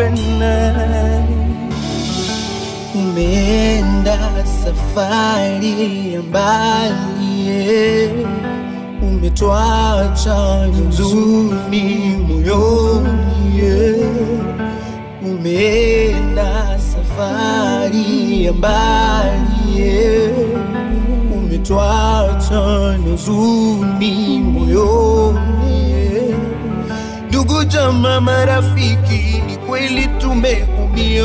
kupenda umeenda safari ya mbali yeah. umetwacha huzuni moyoni yeah. umeenda safari ya mbali yeah. umetwacha huzuni moyoni ndugu jamaa marafiki kweli tumeumia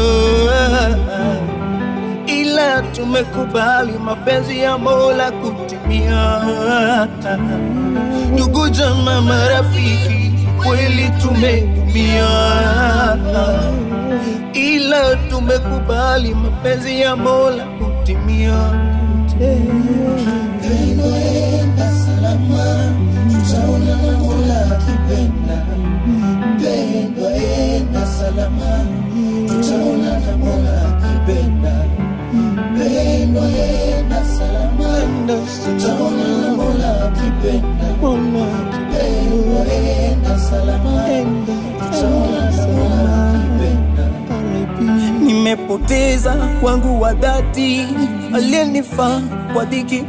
ila tumekubali mapenzi ya mola kutimia. Ndugu jamaa marafiki kweli tumeumia ila tumekubali mapenzi ya mola kutimia Nimepoteza wangu wa dhati kwa dhiki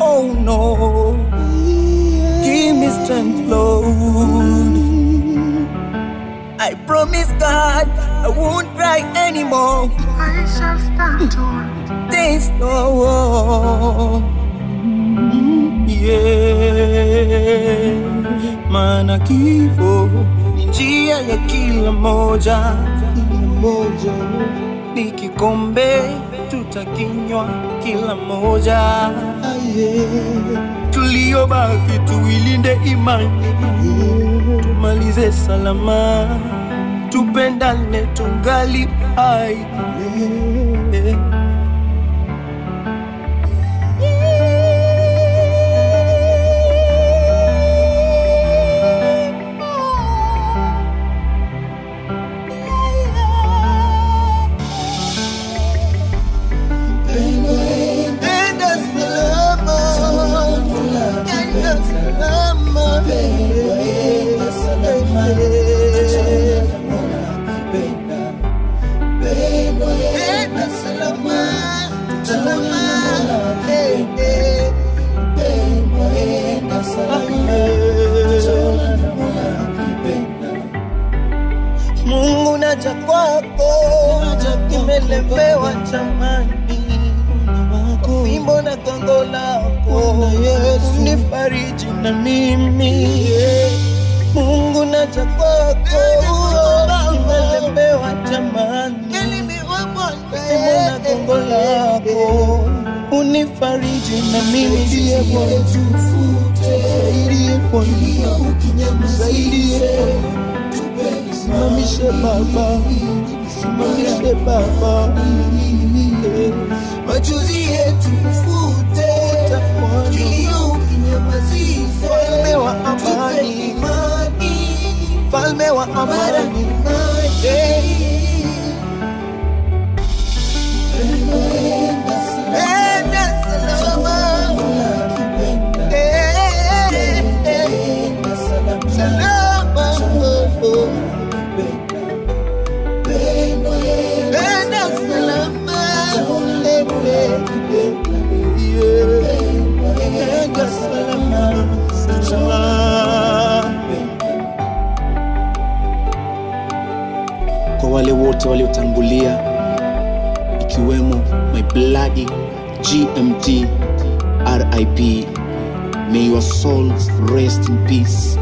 oh no. Give me strength lord. I promise god i won't cry anymore. I shall stand tall. This oh, yeah maana kifo ni njia ya kila moja. Kila moja ni kikombe tutakinywa kila moja. Tuliobaki tuilinde imani. Tumalize salama. Tupendane tungali hai. yeah. Naja kwako, nimelemewa jamani, kwa fimbo na gongo lako. Yesu. Nifariji na mimi. Mungu naja kwako, nimelemewa jamani, kwa fimbo na gongo lako. Unifariji na mimi. Ndiye Bwana, saidie Bwana, saidie Bwana. Simamishe Baba, simamishe Baba, machozi yetu fute, falme wa amani, falme wa amani, wale wote waliotangulia ikiwemo my bloody gmt rip may your souls rest in peace.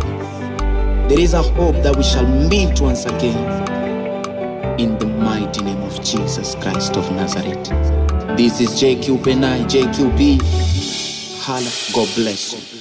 There is a hope that we shall meet once again. In the mighty name of jesus christ of nazareth. This is jq penai JQP. hala god bless you